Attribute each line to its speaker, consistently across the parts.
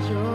Speaker 1: your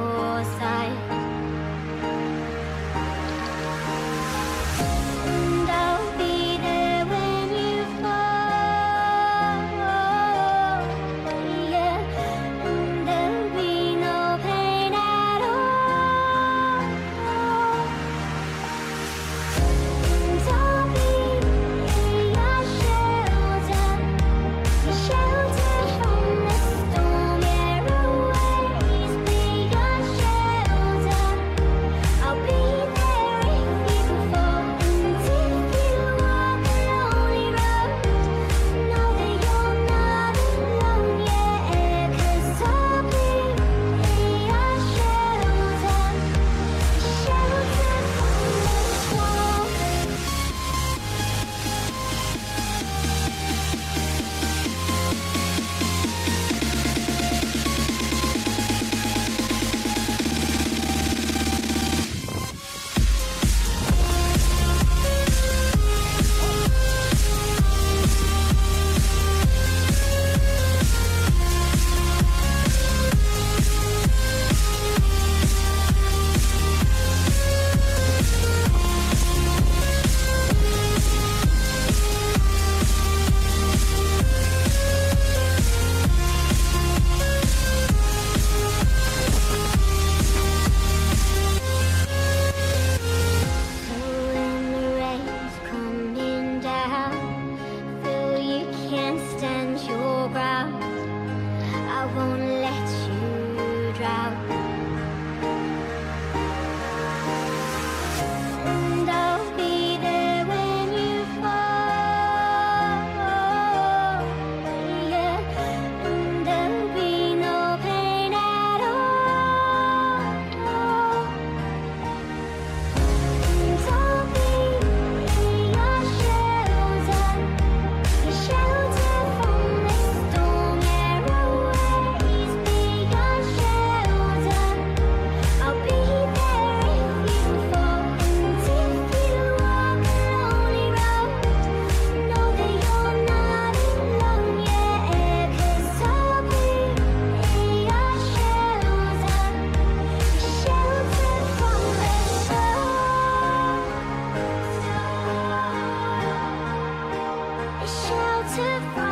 Speaker 1: 笑 to